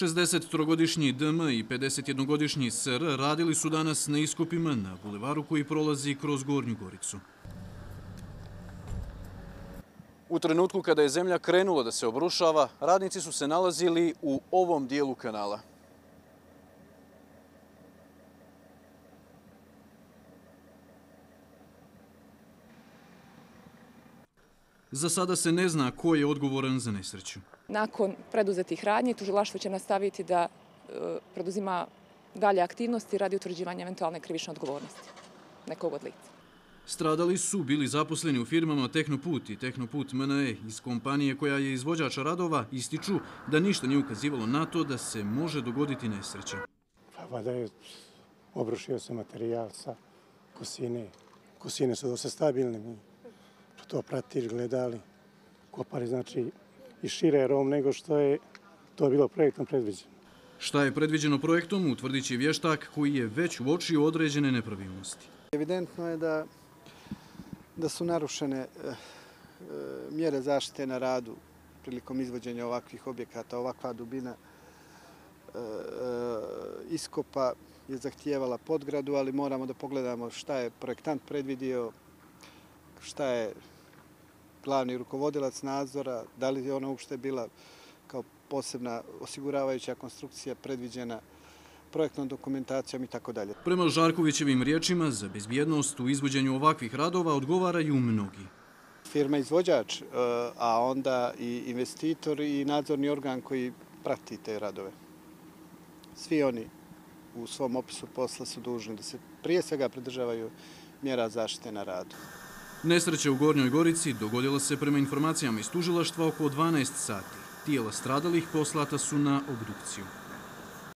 63-godišnji DM i 51-godišnji SR radili su danas na iskopima na bulevaru koji prolazi kroz Gornju Goricu. U trenutku kada je zemlja krenula da se obrušava, radnici su se nalazili u ovom dijelu kanala. Za sada se ne zna ko je odgovoran za nesreću. Nakon preduzetih radnji, tužilaštvo će nastaviti da e, preduzima dalje aktivnosti radi utvrđivanja eventualne krivične odgovornosti nekog od lica. Stradali su bili zaposleni u firmama Tehnoput i Tehnoput MNE iz kompanije koja je izvođača radova ističu da ništa nije ukazivalo na to da se može dogoditi nesreća. Pa vada je obrušio se materijal sa kosine. Kosine su dosta stabilne. To pratili, gledali, kopali znači i šire rom nego što je to bilo projektom predviđeno. Šta je predviđeno projektom, utvrdit će vještak koji je već uočio određene nepravilnosti. Evidentno je da da su narušene eh, eh, mjere zaštite na radu prilikom izvođenja ovakvih objekata, ovakva dubina eh, iskopa je zahtijevala podgradu, ali moramo da pogledamo šta je projektant predvidio, šta je glavni rukovodilac nadzora, da li je ona uopšte bila kao posebna osiguravajuća konstrukcija predviđena projektnom dokumentacijom i tako dalje. Prema Žarkovićevim riječima, za bezbjednost u izvođenju ovakvih radova odgovaraju mnogi. Firma izvođač, e, a onda i investitor i nadzorni organ koji prati te radove. Svi oni u svom opisu posla su dužni da se prije svega pridržavaju mjera zaštite na radu. Nesreća u Gornjoj Gorici dogodila se prema informacijama iz tužilaštva oko 12 sati. Tijela stradalih poslata su na obdukciju.